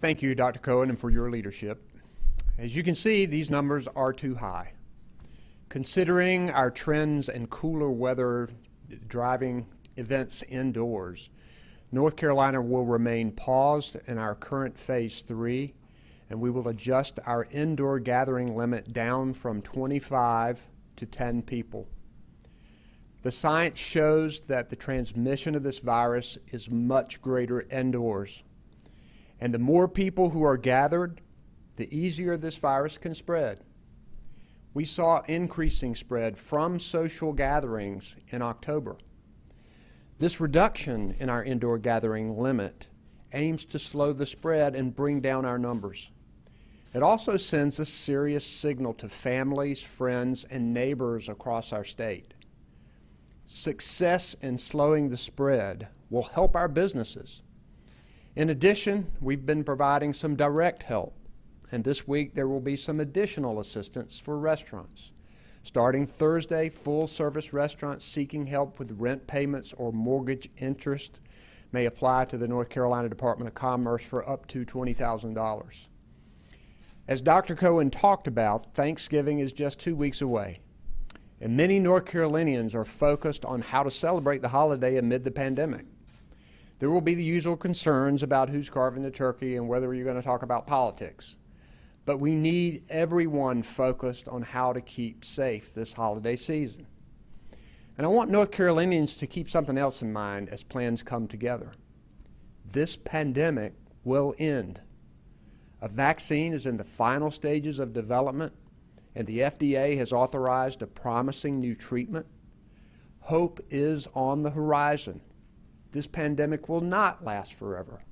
Thank you, Dr. Cohen, and for your leadership. As you can see, these numbers are too high. Considering our trends and cooler weather driving events indoors, North Carolina will remain paused in our current phase three, and we will adjust our indoor gathering limit down from 25 to 10 people. The science shows that the transmission of this virus is much greater indoors. And the more people who are gathered, the easier this virus can spread. We saw increasing spread from social gatherings in October. This reduction in our indoor gathering limit aims to slow the spread and bring down our numbers. It also sends a serious signal to families, friends, and neighbors across our state success in slowing the spread will help our businesses. In addition, we've been providing some direct help, and this week there will be some additional assistance for restaurants. Starting Thursday, full service restaurants seeking help with rent payments or mortgage interest may apply to the North Carolina Department of Commerce for up to $20,000. As Dr. Cohen talked about, Thanksgiving is just two weeks away. And many North Carolinians are focused on how to celebrate the holiday amid the pandemic. There will be the usual concerns about who's carving the turkey and whether you're going to talk about politics. But we need everyone focused on how to keep safe this holiday season. And I want North Carolinians to keep something else in mind as plans come together. This pandemic will end. A vaccine is in the final stages of development, and the FDA has authorized a promising new treatment. Hope is on the horizon. This pandemic will not last forever.